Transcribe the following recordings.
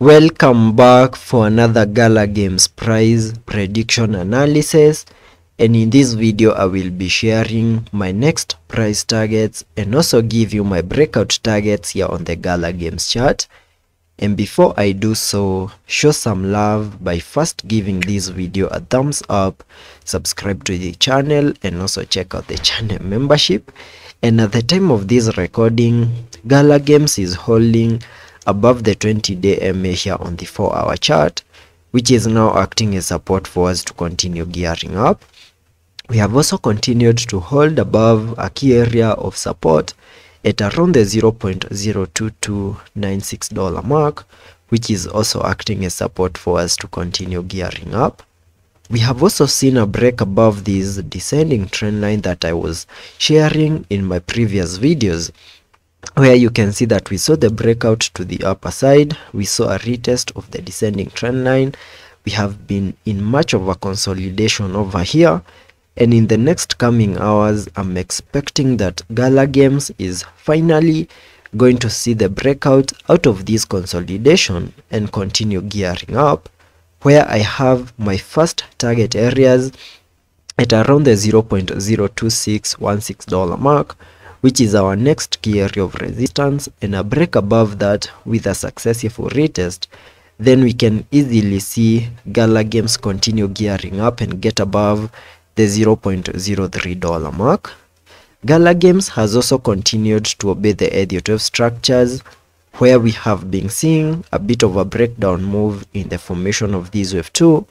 Welcome back for another Gala Games prize prediction analysis and in this video I will be sharing my next price targets and also give you my breakout targets here on the Gala Games chart. And before I do so, show some love by first giving this video a thumbs up, subscribe to the channel and also check out the channel membership. And at the time of this recording, Gala Games is holding above the 20 day MA here on the 4 hour chart, which is now acting as support for us to continue gearing up. We have also continued to hold above a key area of support at around the $0.02296 mark, which is also acting as support for us to continue gearing up. We have also seen a break above this descending trend line that I was sharing in my previous videos where you can see that we saw the breakout to the upper side. We saw a retest of the descending trend line. We have been in much of a consolidation over here. And in the next coming hours i'm expecting that gala games is finally going to see the breakout out of this consolidation and continue gearing up where i have my first target areas at around the 0.02616 dollar mark which is our next key area of resistance and a break above that with a successful retest then we can easily see Gala Games continue gearing up and get above the 0.03 dollar mark. Gala Games has also continued to obey the EDIO12 structures where we have been seeing a bit of a breakdown move in the formation of this wave 2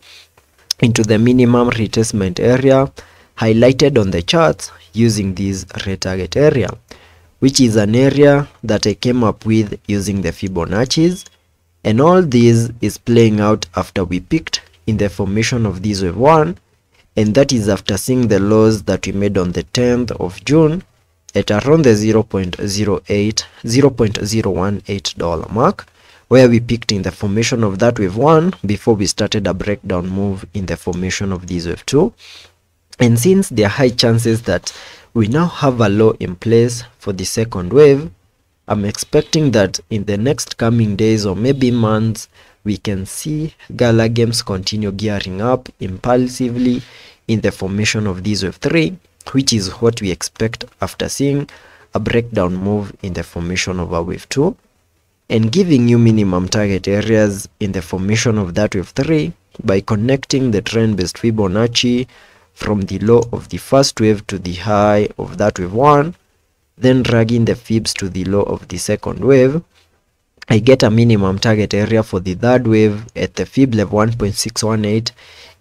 into the minimum retracement area highlighted on the charts using this retarget area which is an area that I came up with using the Fibonacci's. And all this is playing out after we picked in the formation of this wave 1 and that is after seeing the lows that we made on the 10th of June at around the 0.08 0.018 dollar mark where we picked in the formation of that wave 1 before we started a breakdown move in the formation of this wave 2 and since there are high chances that we now have a law in place for the second wave, I'm expecting that in the next coming days or maybe months, we can see Gala Games continue gearing up impulsively in the formation of this wave 3, which is what we expect after seeing a breakdown move in the formation of a wave 2 and giving you minimum target areas in the formation of that wave 3 by connecting the trend-based Fibonacci from the low of the first wave to the high of that wave 1 then dragging the fibs to the low of the second wave. I get a minimum target area for the third wave at the fib level 1.618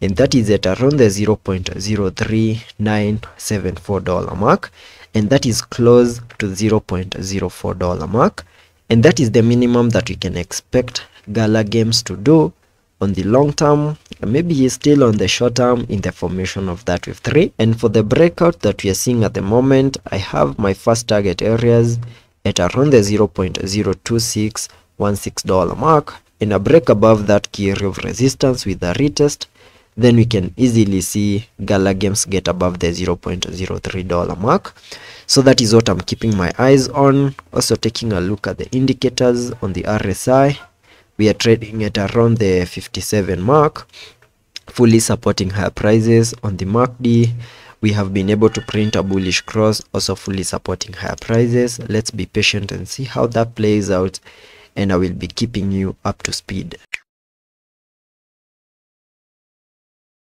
and that is at around the 0.03974 dollar mark and that is close to 0.04 dollar mark and that is the minimum that we can expect Gala Games to do on the long term maybe he's still on the short term in the formation of that with 3 and for the breakout that we are seeing at the moment i have my first target areas at around the 0.02616 dollar mark and a break above that key area of resistance with a retest. Then we can easily see Gala Games get above the 0.03 dollar mark. So that is what i'm keeping my eyes on. Also taking a look at the indicators on the rsi we are trading at around the 57 mark fully supporting higher prices on the MACD we have been able to print a bullish cross also fully supporting higher prices. Let's be patient and see how that plays out and I will be keeping you up to speed